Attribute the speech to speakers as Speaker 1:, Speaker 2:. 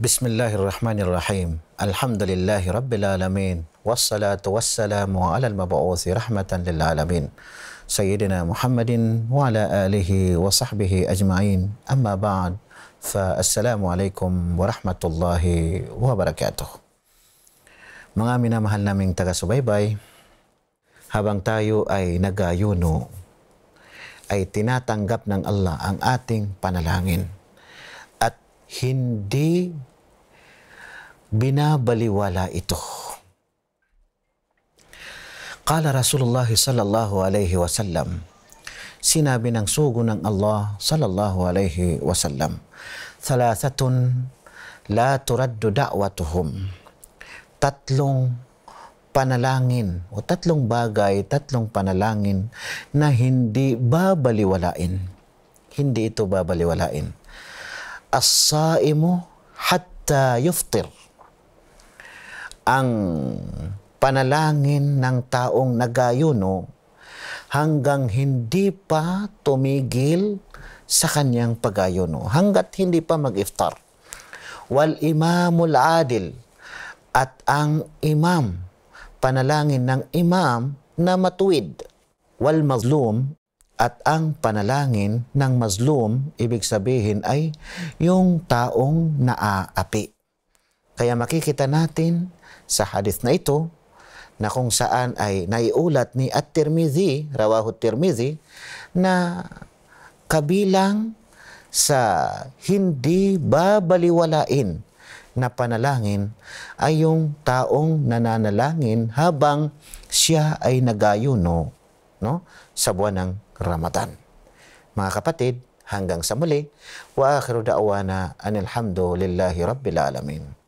Speaker 1: Bismillahirrahmanirrahim. Alhamdulillahi Rabbil Alamin. Wassalatu wassalamu ala al-mabu'uthi rahmatan lil alamin. Sayyidina Muhammadin wa ala alihi wa sahbihi ajma'in. Amma ba'd. Fa assalamu alaikum wa rahmatullahi wa barakatuh. Mga minamahal naming taga-subaybay, habang tayo ay nagayuno, ay tinatanggap ng Allah ang ating panalangin at hindi binabaliwala ito. Kala Rasulullah sallallahu alaihi wasallam, sinabi ng sugo ng Allah sallallahu alaihi wasallam, Thalathatun la turaddu da'watuhum. Tatlong panalangin o tatlong bagay, tatlong panalangin na hindi babaliwalain. Hindi ito babaliwalain. As-saimu hatta yuftir. Ang panalangin ng taong nagayuno hanggang hindi pa tumigil sa kanyang pagayuno, hanggat hindi pa mag-iftar. Wal imamul adil at ang imam, panalangin ng imam na matuwid. Wal mazlum at ang panalangin ng mazlum, ibig sabihin ay yung taong naaapi. Kaya makikita natin sa hadith na ito na kung saan ay naiulat ni At-Tirmidhi, rawahu Tirmidhi, na kabilang sa hindi babaliwalain na panalangin ay yung taong nananalangin habang siya ay nagayuno no, sa buwan ng Ramadan. Mga kapatid, hanggang sa muli, wa akhiru da'wana anilhamdulillahi rabbil alamin.